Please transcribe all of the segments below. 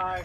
Aye.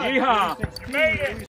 Yeehaw. Made it.